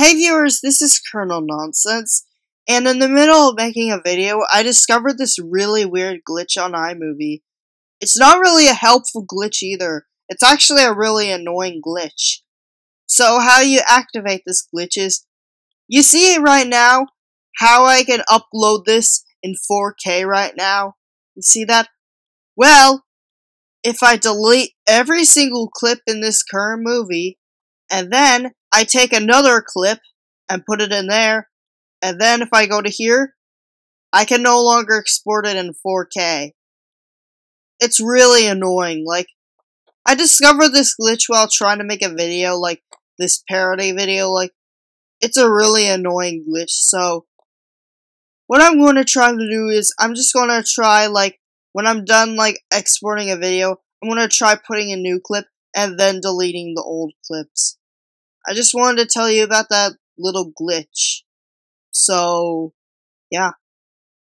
Hey viewers, this is Colonel Nonsense, and in the middle of making a video, I discovered this really weird glitch on iMovie. It's not really a helpful glitch either, it's actually a really annoying glitch. So how you activate this glitch is, you see right now, how I can upload this in 4K right now? You see that? Well, if I delete every single clip in this current movie, and then I take another clip and put it in there, and then if I go to here, I can no longer export it in 4K. It's really annoying. Like, I discovered this glitch while trying to make a video, like this parody video. Like, it's a really annoying glitch. So, what I'm going to try to do is, I'm just going to try, like, when I'm done, like, exporting a video, I'm going to try putting a new clip and then deleting the old clips. I just wanted to tell you about that little glitch. So, yeah.